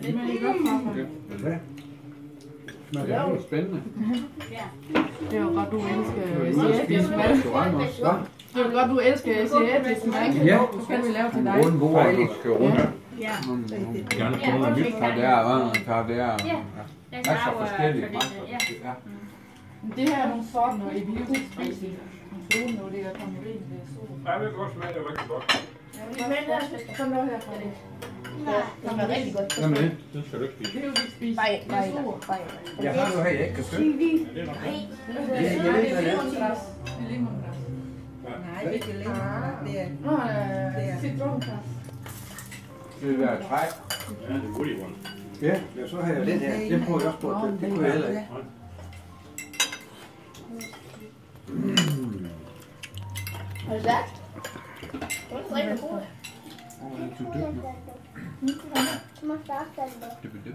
smager godt farfar. Ja. Men det er jo spændende. Det er jo godt, du elsker Det er jo asiatisk mad. Det er jo godt, du elsker asiatisk mad. Ja. Det skal vi lave til dig. Runde bord, du skal runde. Ja. Mm, Gerne få noget nyt. Der der, der der. Ja. Ja. Masser af graver forskellige. for det. Ja. Ja. Det her er nogle sorten, og i virkelig. Nogle nu, det er kommet det er sol. Ja, det kan godt smage, det er rigtig godt. Kom nu herfra. Det var rigtig godt. Jamen det. Den skal du ikke spise. Det er jo spise. Nej, nej, Det er sol. nej. Jeg har jo her, jeg ikke kan det er nok. Nej. Det er. Lemongræs. Det er lemongræs. Nej, ikke længere. Det er Nå, citrongræs. Det vil være træ. Ja, det er Woody One. Ja, ja, så har jeg den her. Den prøver jeg også på. Det, det kunne jeg heller ikke. Har du sagt? Det var rigtig god. Åh, det er too dybt nu. Det vil det.